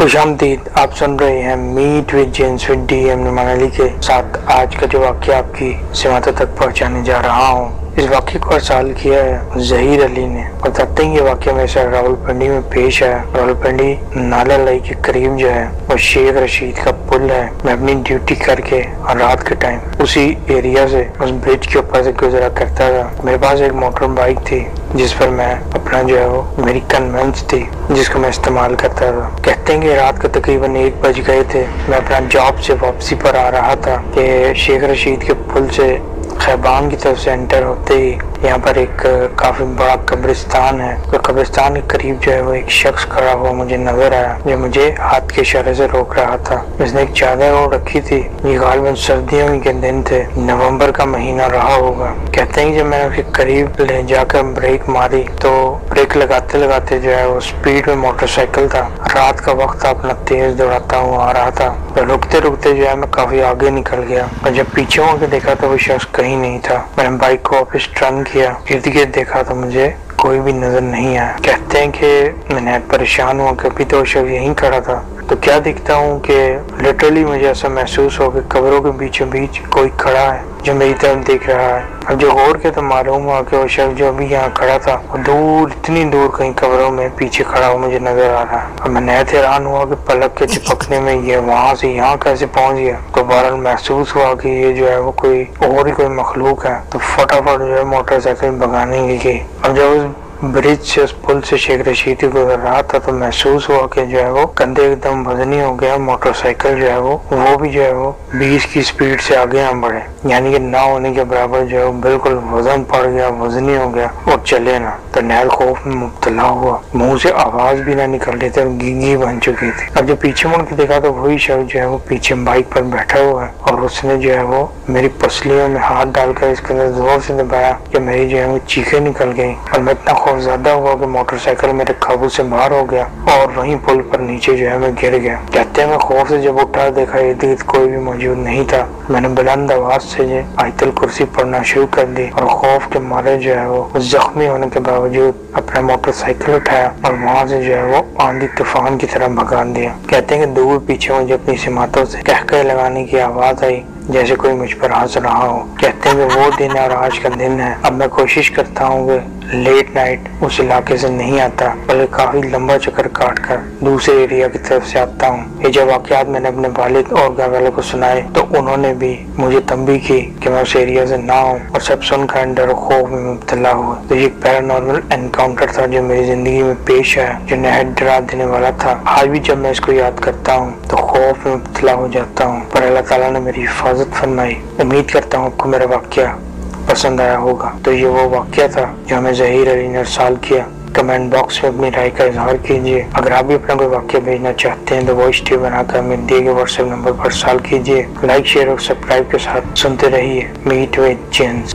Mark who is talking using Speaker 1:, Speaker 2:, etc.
Speaker 1: खुश आमदीद आप सुन रहे हैं meet with James with D M Manali के साथ आज का जो वाक्य आपकी समाता तक पहुँचाने जा रहा हूँ। इस वाक्य को साल किया है। जहीर अली ने बताते हैं ये वाक्य से रावलपिंडी में पेश है। रावलपिंडी नाला लाई के करीब जो है, वो शेख रशीद का पुल है। मैं अपनी ड्यूटी करके और रात के टाइम उसी एरिया से, उस ब्रिज के ऊपर से गुजरा करता था। मेरे पास एक मोटर बाइक थी, जिस पर मैं अपना जो है वो, मेरी कन्वेंस थी, जिसको मैं इस्तेमाल करता था। कहते हैं कि रात को तकरीबन एक बज गए थे। मैं अपना जॉब से वापसी पर आ रहा था कि शेख रशीद के पुल से खैबान की तरफ़ से एंटर होते ही यहाँ पर एक काफ़ी बड़ा कब्रिस्तान है। तो कब्रिस्तान के करीब जो है वो एक शख्स खड़ा हुआ मुझे नज़र आया, जो मुझे हाथ के इशारे से रोक रहा था। इसने एक चादर ओढ़ रखी थी। ये गालबन सर्दियों के दिन थे। नवंबर का महीना रहा होगा। कहते हैं जब मैंने उसके करीब ले जाकर ब्रेक मारी तो ब्रेक लगाते लगाते जो है वो स्पीड में मोटरसाइकिल था। रात का वक्त अपना तेज दौड़ाता हुआ आ रहा था। तो रुकते रुकते जो है मैं काफ़ी आगे निकल गया। और जब पीछे होकर देखा तो वो शख्स कहीं नहीं था। मैंने बाइक को वापिस टर्न किया। इर्द गिर्द देखा तो मुझे कोई भी नज़र नहीं आया। कहते हैं कि मैं परेशान हुआ। कभी तो शव यहीं खड़ा था। तो क्या दिखता हूँ कि लिटरली मुझे ऐसा महसूस हो कि कब्रों के बीचों बीच कोई खड़ा है, जो मेरी तरफ़ देख रहा है। अब जो गौर के तो मालूम हुआ कि वो शख्स जो अभी यहाँ खड़ा था, वो दूर, इतनी दूर कहीं कब्रों में पीछे खड़ा हुआ मुझे नज़र आ रहा है। अब मैं नया हैरान हुआ कि पलक के चिपकने में ये वहाँ से यहाँ कैसे पहुँच गया। तो बहरहाल महसूस हुआ कि ये जो है वो कोई और ही कोई मखलूक है। तो फटाफट जो है मोटरसाइकिल भगाने की अब जब उस ब्रिज से उस पुल से शेख रशीदी गुजर रहा था तो महसूस हुआ कि जो है वो कंधे एकदम वजनी हो गया, मोटरसाइकिल जो है वो वो भी जो है वो 20 की स्पीड से आगे हम बढ़े। यानी कि ना होने के बराबर जो है वो बिल्कुल वज़न पड़ गया, वजनी हो गया और चले ना। तो नहर खौफ में मुबतला हुआ। मुँह से आवाज़ भी ना निकल रही थी और गीगी बन चुकी थी। अब जब पीछे मुड़ के देखा तो वही शख्स जो है वो पीछे बाइक पर बैठा हुआ है और उसने जो है वो मेरी पसलियों में हाथ डालकर इसके अंदर ज़ोर से दबाया कि मेरी जो है वो चीखें निकल गई और मैं इतना खौफ ज़्यादा हुआ कि मोटरसाइकिल मेरे काबू से बाहर हो गया और वहीं पुल पर नीचे जो है मैं गिर गया। कहते हैं मैं खौफ से जब उठा, देखा इर्द गिर्द कोई भी मौजूद नहीं था। मैंने बुलंद आवाज़ से आयतल कुर्सी पढ़ना शुरू कर दी और खौफ के मारे जो है वो जख्मी होने के बावजूद अपना मोटरसाइकिल उठाया और वहाँ से जो है वो आंधी तूफ़ान की तरह भगा दिया। कहते हैं कि दूर पीछे मुझे अपनी सिमातों से कहके लगाने की आवाज़ आई। जैसे कोई मुझ पर हंस रहा हो। कहते हैं कि वो दिन और आज का दिन है। अब मैं कोशिश करता हूँ लेट नाइट उस इलाके से नहीं आता, बल्कि काफ़ी लंबा चक्कर काट कर दूसरे एरिया की तरफ़ से आता हूँ। ये जब वाकत मैंने अपने वालिद और घर वालों को सुनाए तो उन्होंने भी मुझे तंबी की कि मैं उस एरिया से ना हूँ और सब सुनकर डर खौफ में मुबतला हुआ। तो ये पैरानॉर्मल एनकाउंटर था जो मेरी ज़िंदगी में पेश आया, जो नहर डरा देने वाला था। आज भी जब मैं इसको याद करता हूँ तो खौफ में मुबतला हो जाता हूँ। पर अल्लाह ताला ने मेरी हिफाजत फरमाई। उम्मीद करता हूँ आपको मेरा वाक्य पसंद आया होगा। तो ये वो वाक्य था जो हमें जहीर अली ने साल किया। कमेंट बॉक्स में अपनी राय का इजहार कीजिए। अगर आप भी अपना कोई वाक्य भेजना चाहते हैं तो वॉइस टी बनाकर हमें दिए गए व्हाट्सएप नंबर पर साल कीजिए। लाइक शेयर और सब्सक्राइब के साथ सुनते रहिए। Meet with gents